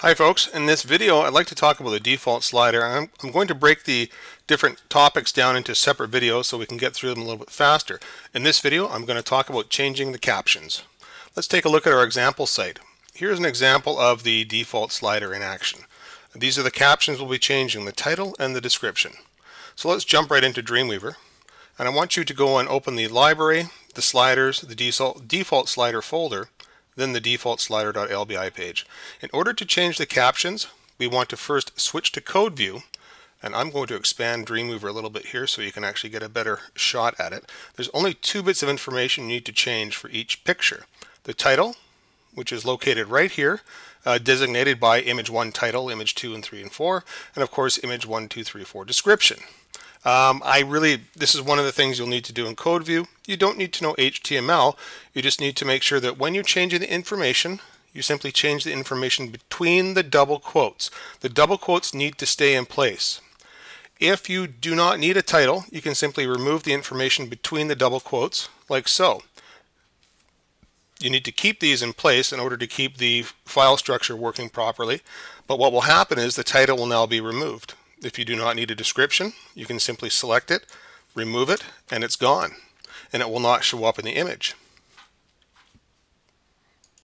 Hi folks, in this video I'd like to talk about the default slider. I'm, I'm, going to break the different topics down into separate videos so we can get through them a little bit faster. In this video I'm going to talk about changing the captions. Let's take a look at our example site. Here's an example of the default slider in action. These are the captions we'll be changing, the title and the description. So let's jump right into Dreamweaver. And I want you to go and open the library, the sliders, the default, default slider folder, then the default slider.lbi page. In order to change the captions, we want to first switch to code view and I'm going to expand Dreamweaver a little bit here so you can actually get a better shot at it. There's only two bits of information you need to change for each picture. The title, which is located right here, uh, designated by image 1 title, image 2 and 3 and 4, and of course image 1, 2, 3, 4 description. Um, I really, this is one of the things you'll need to do in code view. You don't need to know HTML. You just need to make sure that when you're changing the information, you simply change the information between the double quotes. The double quotes need to stay in place. If you do not need a title, you can simply remove the information between the double quotes, like so. You need to keep these in place in order to keep the file structure working properly, but what will happen is the title will now be removed. If you do not need a description, you can simply select it, remove it, and it's gone. And it will not show up in the image.